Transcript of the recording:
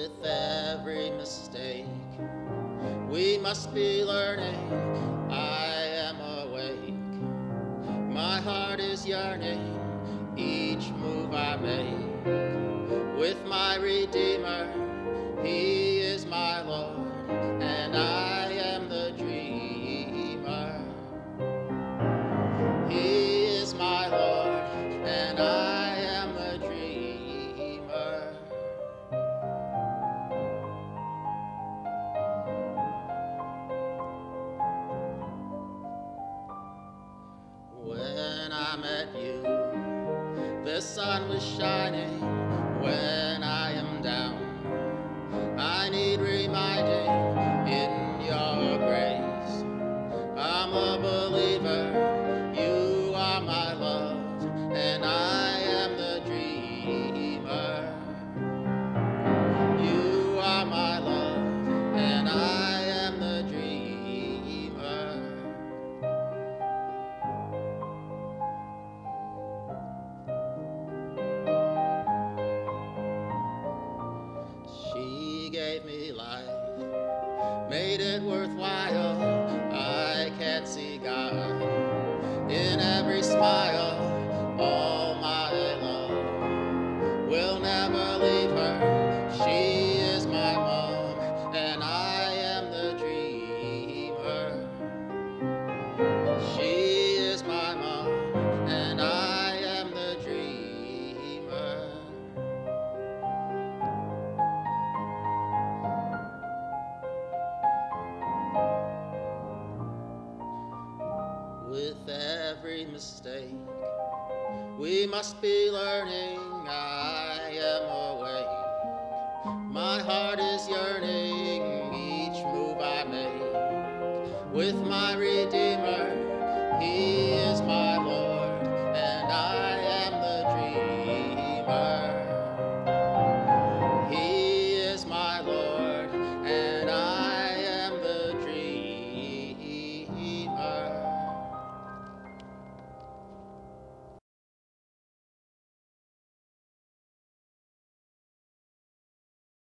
with every mistake. We must be learning, I am awake. My heart is yearning, each move I make. With my Redeemer, He is my Lord, and I I met you, the sun was shining. When I gave me life, made it worthwhile. with every mistake. We must be learning, I am awake. My heart is yearning each move I make. With my Redeemer, He